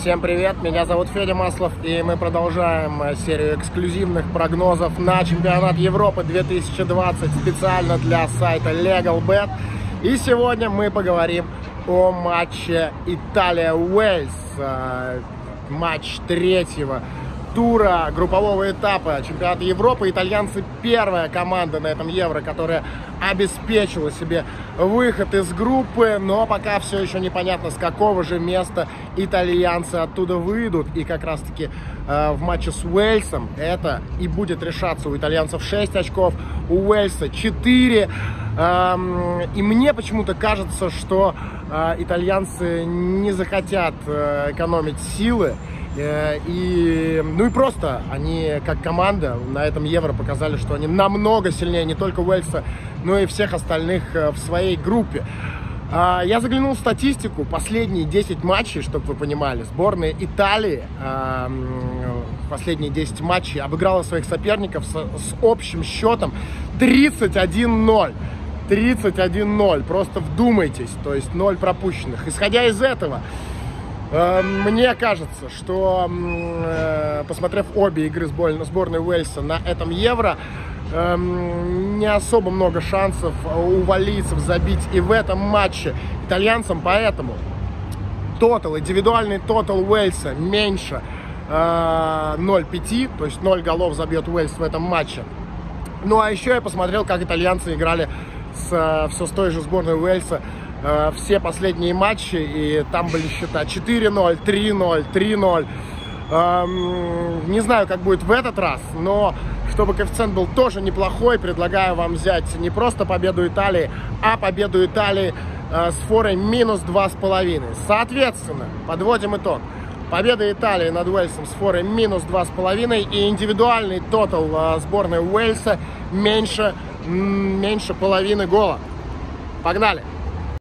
Всем привет, меня зовут Федя Маслов, и мы продолжаем э, серию эксклюзивных прогнозов на чемпионат Европы 2020 специально для сайта LegalBet. И сегодня мы поговорим о матче Италия-Уэльс, э, матч третьего тура группового этапа чемпионата Европы. Итальянцы первая команда на этом Евро, которая обеспечила себе выход из группы, но пока все еще непонятно, с какого же места итальянцы оттуда выйдут. И как раз-таки э, в матче с Уэльсом это и будет решаться. У итальянцев 6 очков, у Уэльса 4. Эм, и мне почему-то кажется, что э, итальянцы не захотят э, экономить силы. Э, и, ну и просто они как команда на этом Евро показали, что они намного сильнее не только Уэльса, но и всех остальных э, в своей группе. А, я заглянул в статистику. Последние 10 матчей, чтобы вы понимали, сборная Италии последние 10 матчей обыграла своих соперников с, с общим счетом 31-0. 31-0. Просто вдумайтесь. То есть 0 пропущенных. Исходя из этого, мне кажется, что э, посмотрев обе игры сборной Уэльса на этом Евро, эм, не особо много шансов у валийцев забить и в этом матче итальянцам, поэтому тотал, индивидуальный тотал Уэльса меньше 0,5, э, то есть 0 голов забьет Уэльс в этом матче. Ну а еще я посмотрел, как итальянцы играли с, э, все с той же сборной Уэльса э, все последние матчи, и там были счета 4-0, 3-0, 3-0. Эм, не знаю, как будет в этот раз, но чтобы коэффициент был тоже неплохой, предлагаю вам взять не просто победу Италии, а победу Италии э, с форой минус 2,5. Соответственно, подводим итог. Победа Италии над Уэльсом с форой минус 2,5 и индивидуальный тотал э, сборной Уэльса меньше, меньше половины гола. Погнали!